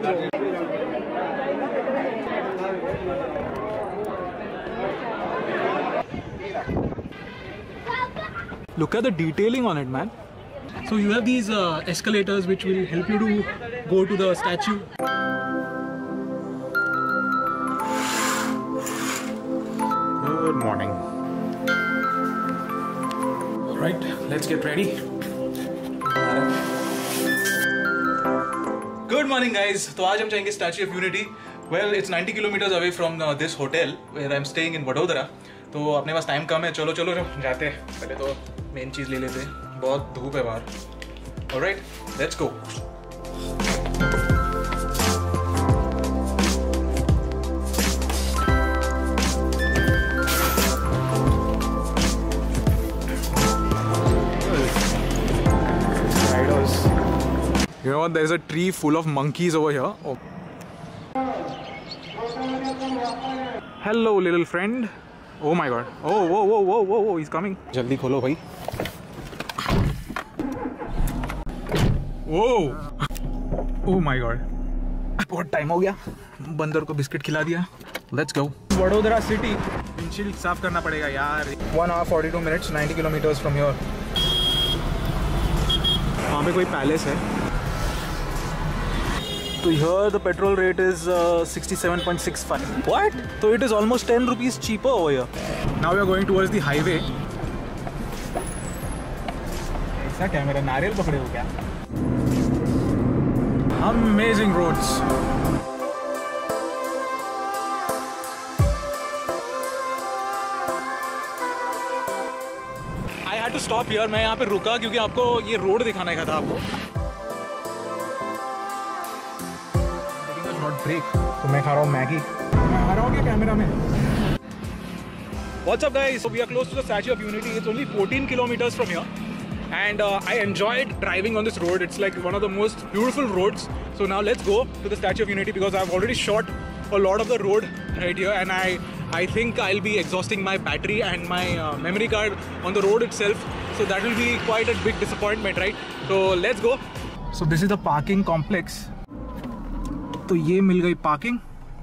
Look at the detailing on it, man. So you have these uh, escalators which will help you to go to the statue. Good morning. Right, let's get ready. Good morning guys तो आज हम जाएँगे Statue of Unity well it's 90 kilometres away from this hotel where I am staying in Vadodara तो अपने पास time कम है. चलो चलो जाते हैं. पहले तो मेन चीज़ ले लेते हैं. बहुत धूप है बाहर. Right let's go What? There's a tree full of monkeys over here. Oh. Hello, little friend. Oh my god. Oh, whoa, whoa, whoa, whoa, whoa. He's coming. जल्दी खोलो भाई. Whoa. Oh my god. बहुत time हो गया बंदर को biscuit खिला दिया let's go Vadodara city windshield साफ़ करना पड़ेगा यार one hour forty two minutes ninety kilometres from your वहाँ पे कोई पैलेस है तो यह the petrol rate is sixty seven point six तो it is almost ten rupees cheaper over here now you are going towards the highway ऐसा क्या मेरा नारियल पकड़े हो क्या? Amazing roads I had to stop यार मैं यहाँ पे रुका क्योंकि आपको ये रोड दिखाने का था आपको। नॉट ब्रेक तो मैं खा रहा हूँ मैगी मैं आ रहा हूँ क्या कैमरा में What's up guys? So we are close to the Statue of Unity. It's only 14 kilometers from here. And uh, I enjoyed driving on this road. It's like one of the most beautiful roads. So now let's go to the Statue of Unity because I've already shot a lot of the road right here and I I think I'll be exhausting my battery and my uh, memory card on the road itself. So that will be quite a big disappointment, right? So let's go. So this is the parking complex. तो ये मिल गई parking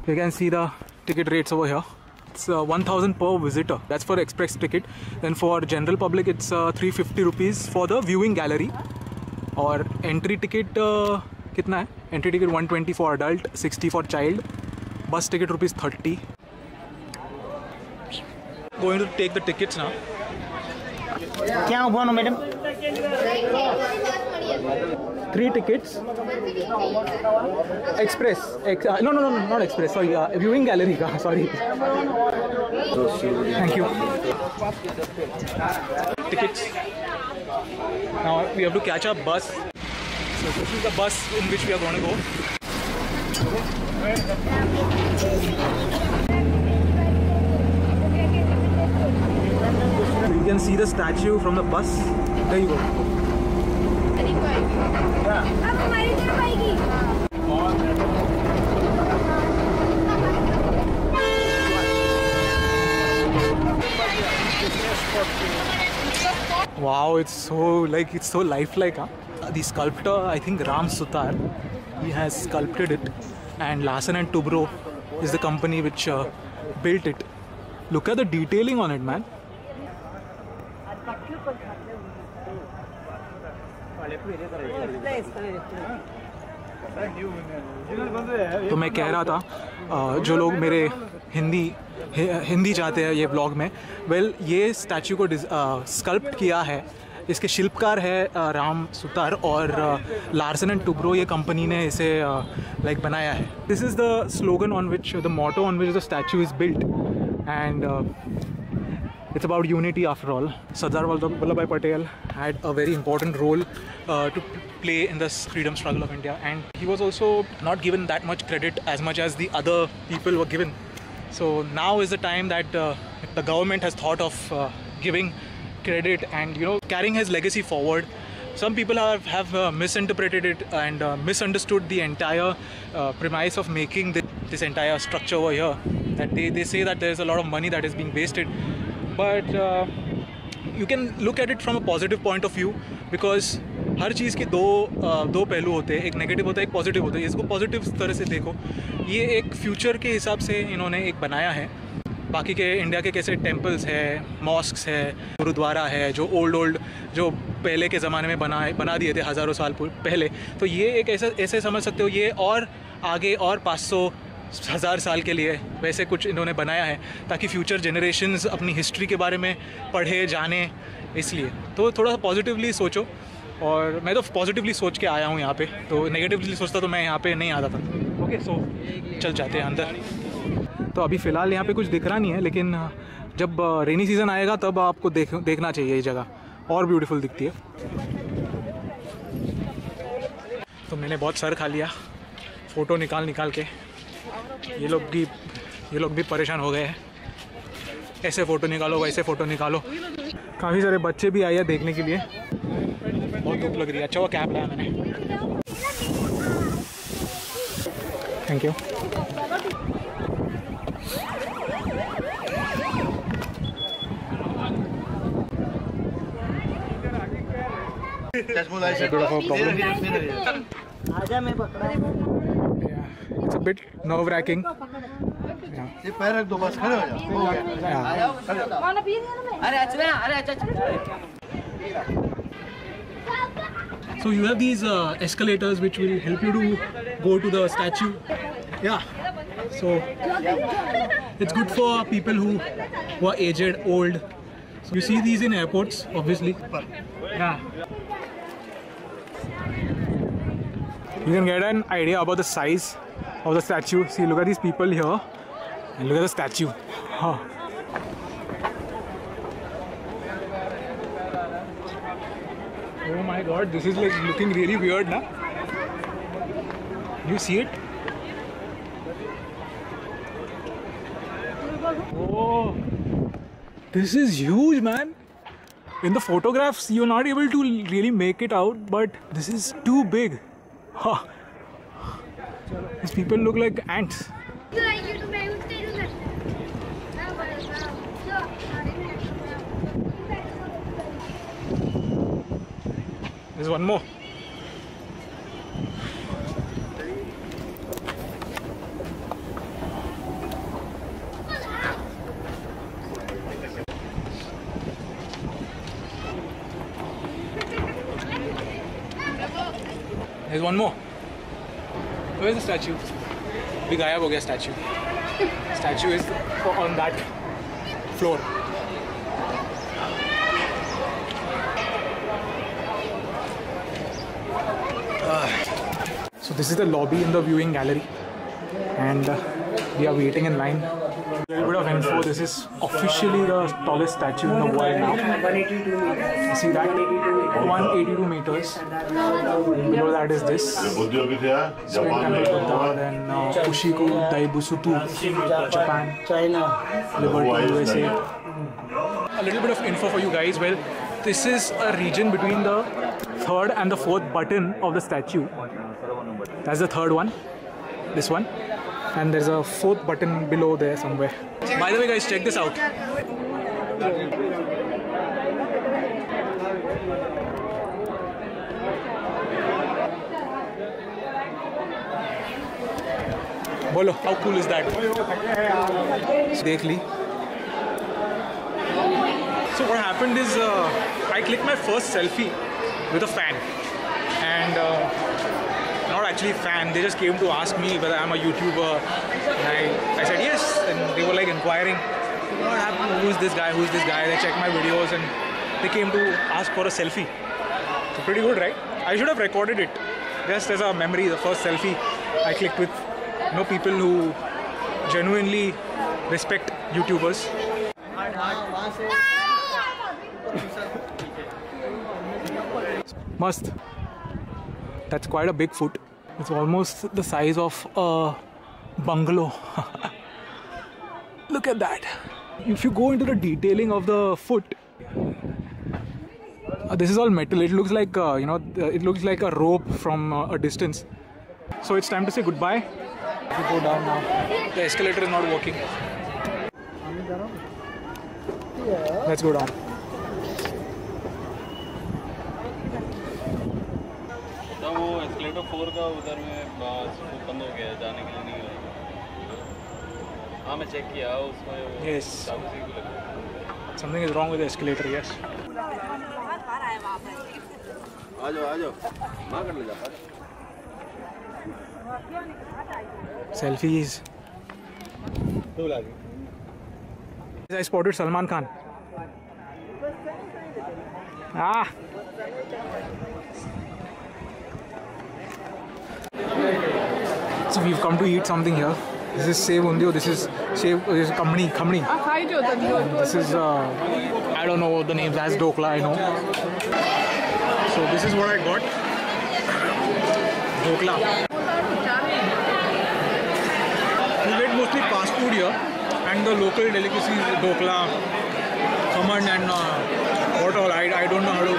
you can see the ticket rates over here it's 1000 per visitor that's for express ticket then for general public it's fifty rupees for the viewing gallery और entry ticket कितना है? Entry ticket one twenty for adult sixty for child bus ticket rupees thirty going to take the ticket ना क्या हुआ ना madam Three tickets. Express. Ex- uh, no, no, no, no, not express. Sorry, uh, viewing gallery ka. Sorry. Thank you. Tickets. Now we have to catch a bus. So this is the bus in which we are going to go. You can see the statue from the bus. There you go. Wow, it's so like it's so lifelike. Huh? Uh, The sculptor, I think Ram Sutar, he has sculpted it, and Larsen and Tubro is the company which uh, built it. Look at the detailing on it, man. तो मैं कह रहा था जो लोग मेरे हिंदी हि- हिंदी चाहते हैं ये ब्लॉग में। वेल well, ये स्टैचू को स्कल्प्ट किया है। इसके शिल्पकार है राम सुतार और लार्सन एंड टुब्रो ये कंपनी ने इसे लाइक बनाया है। This is the slogan on which the motto on which the statue is built and it's about unity after all Sardar Vallabhbhai Patel had a very important role to play in this freedom struggle of India and he was also not given that much credit as much as the other people were given So now is the time that uh, the government has thought of uh, giving credit and you know carrying his legacy forward. Some people have have uh, misinterpreted it and uh, misunderstood the entire uh, premise of making thi- this entire structure over here. That they, they say that there's a lot of money that is being wasted, but uh, you can look at it from a positive point of view because हर चीज़ के दो दो पहलू होते हैं, एक negative होता है, एक पॉजिटिव होता है। इसको पॉजिटिव तरह से देखो, ये एक फ्यूचर के हिसाब से इन्होंने एक बनाया है। बाकी के इंडिया के कैसे टेम्पल्स है मॉस्क है, गुरुद्वारा है, जो ओल्ड ओल्ड जो पहले के ज़माने में बना बना दिए थे हज़ारों साल पहले। तो ये एक ऐसा, ऐसे समझ सकते हो, ये और आगे और 500 हज़ार साल के लिए वैसे कुछ इन्होंने बनाया है, ताकि फ्यूचर जनरेशन्स अपनी हिस्ट्री के बारे में पढ़े, जाने, इसलिए। तो थोड़ा सा पॉजिटिवली सोचो। और मैं तो पॉजिटिवली सोच के आया हूँ यहाँ पे। तो नेगेटिवली सोचता तो मैं यहाँ पे नहीं आता था। ओके सो चल जाते हैं अंदर। तो अभी फ़िलहाल यहाँ पे कुछ दिख रहा नहीं है, लेकिन जब रेनी सीज़न आएगा तब आपको देख, देखना चाहिए ये जगह। और ब्यूटीफुल दिखती है। तो मैंने बहुत सर खा लिया। फ़ोटो निकाल निकाल के। ये लोग भी, ये लोग भी परेशान हो गए हैं। ऐसे फ़ोटो निकालो, वैसे फ़ोटो निकालो। काफ़ी सारे बच्चे भी आए हैं देखने के लिए। धूप लग रही है? अच्छा वो कैब लाया मैंने। थैंक यू आजा मैं पकड़ा। It's a bit nerve wracking. ये पैर रख दो बस खड़े हो जाओ। हो लिया ना मैं। अरे अच्छा अरे अच्छा। So you have these uh, escalators which will help you to go to the statue. Yeah. So it's good for people who, are aged, old. So you see these in airports, obviously. Yeah. You can get an idea about the size of the statue. See, look at these people here, and look at the statue. Huh. Oh my god, this is like looking really weird now. You see it? Oh, this is huge, man. In the photographs, you're not able to really make it out, but this is too big. Huh. These people look like ants. There's one more. There's one more. Where's the statue? Big Ayaboga statue. statue is on that floor. this is the lobby in the viewing gallery. And uh, we are waiting in line. A little bit of info this is officially the tallest statue in the world now. See that? 182 meters. Below that is this. Then uh, Daibutsu Japan. China. Liberty USA a little bit of info for you guys. Well this is a region between the third and the fourth button of the statue. That's the third one, this one. And there's a fourth button below there somewhere. By the way guys, check this out. Bolo, how cool is that? So what happened is uh, I clicked my first selfie with a fan and uh, actually fan. They just came to ask me whether I'm a YouTuber, and I, I said yes, and they were like inquiring, what happened? Who's this guy? Who's this guy? They checked my videos and they came to ask for a selfie. So pretty good, right? I should have recorded it just as a memory. The first selfie I clicked with, you know, people who genuinely respect YouTubers. Must. That's quite a big foot. It's almost the size of a bungalow. Look at that. If you go into the detailing of the foot, uh, this is all metal. It looks like uh, you know, uh, it looks like a rope from uh, a distance. So it's time to say goodbye. We go down now. The escalator is not working. Let's go down. Platform four का उधर में बंद हो गया जाने के लिए नहीं हो हाँ मैं चेक किया उसमें something is wrong with escalator yes आ जाओ आ जाओ माँ कर ले जा। Selfies I spotted Salman Khan So we've come to eat something here. This is sev undio. This is sev. This is kamni. Kamni. This is uh, I don't know what the names as dhokla. I know. So this is what I got. Dhokla. You get mostly fast food here, and the local delicacies, dhokla, khaman, and uh, what all. I, I don't know how to.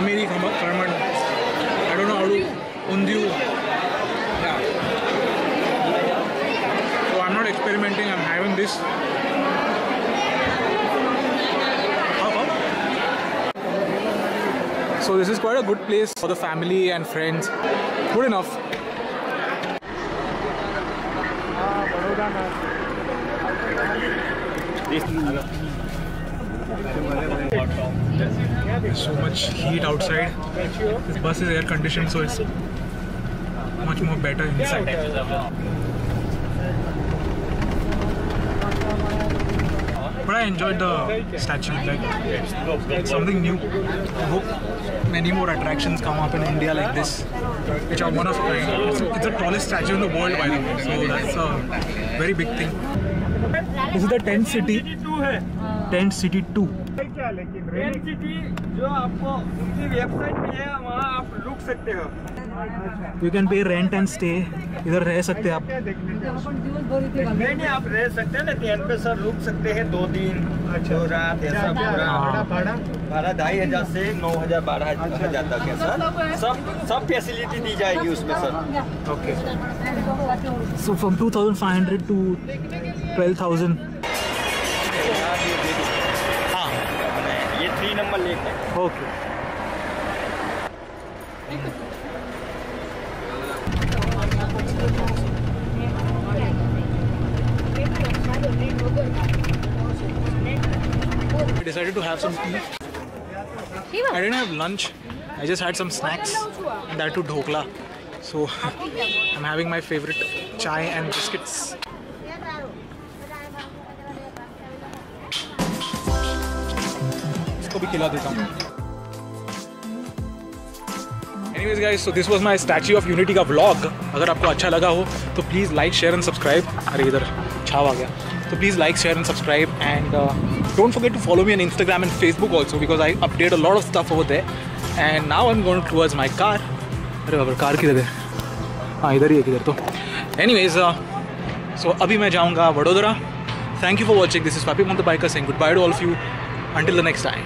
Amiri khaman. I don't know how to. Yeah. So I'm not experimenting. I'm having this. So this is quite a good place for the family and friends. Good enough. There's so much heat outside. This bus is air conditioned, so it's much more better inside. But I enjoyed the statue. Like it's something new. I hope many more attractions come up in India like this, which are one of a kind. It's, it's the tallest statue in the world, by the way. So that's a very big thing. This is the tent city. Tent city two. Rent city जो आपको उनकी website पे है वहाँ आप रुक सकते हो You can pay rent and stay. इधर रह सकते हैं आप. नहीं नहीं आप रह सकते हैं ना पे सर रुक सकते हैं दो दिन दो रात ऐसा पूरा हाँ. बारह ढाई हज़ार से नौ हज़ार बारह हज़ार तक है सर सब सब फैसिलिटी दी जाएगी उसमें sir Okay. So from 2,500 to 12,000. हाँ. ये थ्री नंबर लेक है Okay. Decided to have some tea. I didn't have lunch. I just had some snacks and that too dhokla. So I'm having my favorite chai and biscuits. इसको भी खिला देता हूँ Anyways guys, so this was my Statue of Unity का vlog. अगर आपको अच्छा लगा हो तो please like share and subscribe अरे इधर छाव आ गया तो please like share and subscribe and don't forget to follow me on Instagram and Facebook also because I update a lot of stuff over there. And now I'm going towards my car. अरे बाबा car किधर है हाँ इधर ही है किधर तो anyways so अभी मैं जाऊँगा Vadodara thank you for watching this is पापी मोन the biker saying good by two all of you until the next time